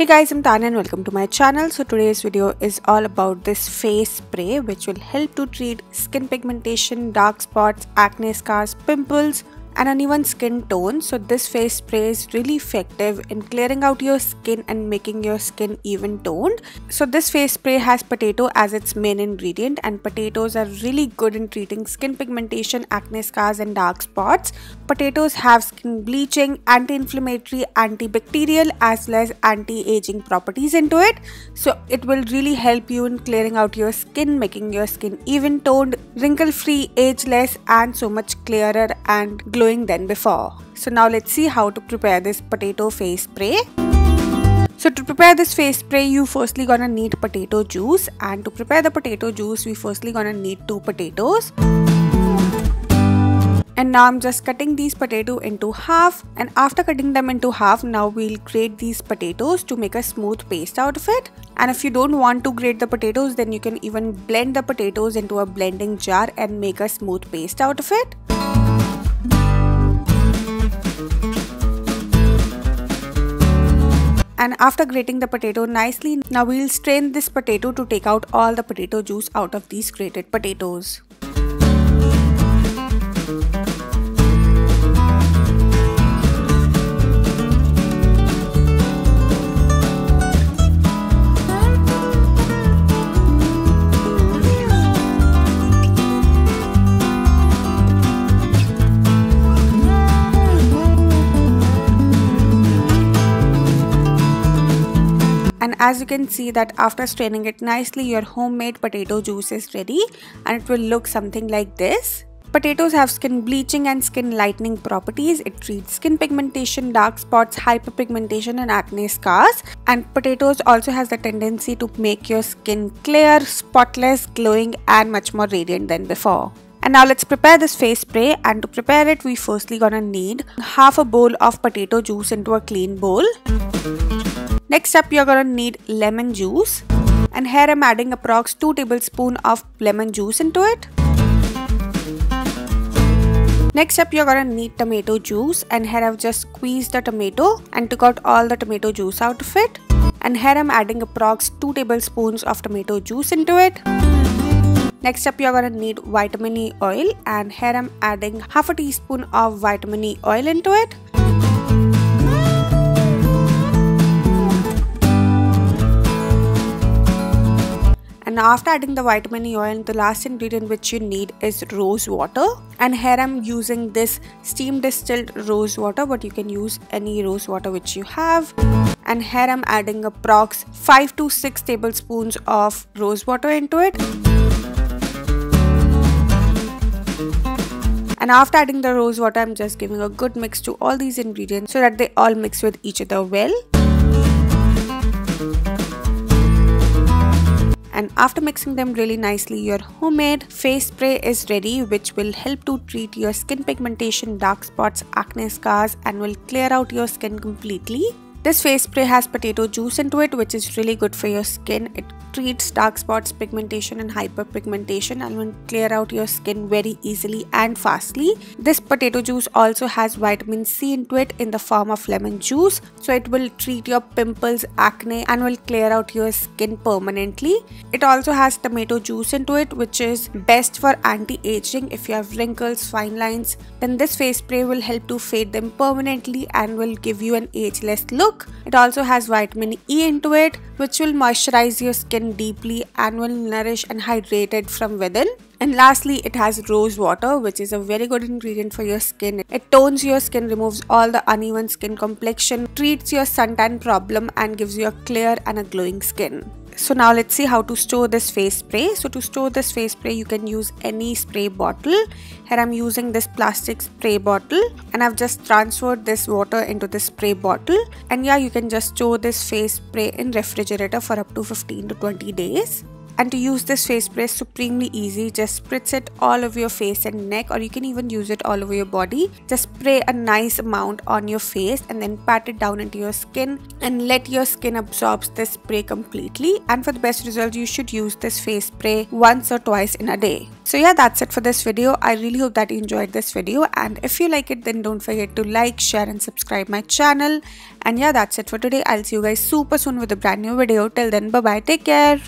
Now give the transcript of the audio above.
Hey guys, I'm Tanya and welcome to my channel. So today's video is all about this face spray which will help to treat skin pigmentation, dark spots, acne scars, pimples, and uneven skin tone. So this face spray is really effective in clearing out your skin and making your skin even toned. So this face spray has potato as its main ingredient and potatoes are really good in treating skin pigmentation, acne scars and dark spots. Potatoes have skin bleaching, anti-inflammatory, antibacterial as well as anti-aging properties into it. So it will really help you in clearing out your skin, making your skin even toned, wrinkle free, ageless and so much clearer and glowing than before. So now let's see how to prepare this potato face spray. So to prepare this face spray, you firstly gonna need potato juice and to prepare the potato juice, we firstly gonna need two potatoes. And now I'm just cutting these potato into half and after cutting them into half, now we'll grate these potatoes to make a smooth paste out of it. And if you don't want to grate the potatoes, then you can even blend the potatoes into a blending jar and make a smooth paste out of it. And after grating the potato nicely now we'll strain this potato to take out all the potato juice out of these grated potatoes. As you can see that after straining it nicely your homemade potato juice is ready and it will look something like this Potatoes have skin bleaching and skin lightening properties. It treats skin pigmentation, dark spots, hyperpigmentation and acne scars. And potatoes also has the tendency to make your skin clear, spotless, glowing and much more radiant than before. And now let's prepare this face spray and to prepare it we firstly gonna need half a bowl of potato juice into a clean bowl. Next up you're gonna need lemon juice and here I'm adding approx 2 tablespoon of lemon juice into it. Next up you're gonna need tomato juice and here I've just squeezed the tomato and took out all the tomato juice out of it. And here I'm adding approx 2 tablespoons of tomato juice into it. Next up you're gonna need vitamin E oil and here I'm adding half a teaspoon of vitamin E oil into it. And after adding the vitamin E oil the last ingredient which you need is rose water. And here I'm using this steam distilled rose water but you can use any rose water which you have. And here I'm adding approx 5 to 6 tablespoons of rose water into it. And after adding the rose water I'm just giving a good mix to all these ingredients so that they all mix with each other well and after mixing them really nicely your homemade face spray is ready which will help to treat your skin pigmentation dark spots acne scars and will clear out your skin completely this face spray has potato juice into it which is really good for your skin. It treats dark spots, pigmentation and hyperpigmentation and will clear out your skin very easily and fastly. This potato juice also has vitamin C into it in the form of lemon juice. So it will treat your pimples, acne and will clear out your skin permanently. It also has tomato juice into it which is best for anti-aging if you have wrinkles, fine lines. Then this face spray will help to fade them permanently and will give you an ageless look look. It also has vitamin E into it, which will moisturize your skin deeply and will nourish and hydrate it from within. And lastly, it has rose water, which is a very good ingredient for your skin. It tones your skin, removes all the uneven skin complexion, treats your suntan problem, and gives you a clear and a glowing skin. So now let's see how to store this face spray. So to store this face spray you can use any spray bottle. Here i'm using this plastic spray bottle and i've just transferred this water into this spray bottle. And yeah you can just store this face spray in refrigerator for up to 15 to 20 days and to use this face spray supremely easy. Just spritz it all over your face and neck or you can even use it all over your body. Just spray a nice amount on your face and then pat it down into your skin and let your skin absorb this spray completely. And for the best results you should use this face spray once or twice in a day. So yeah that's it for this video. I really hope that you enjoyed this video. And if you like it then don't forget to like share and subscribe my channel. And yeah that's it for today. I'll see you guys super soon with a brand new video. Till then bye bye take care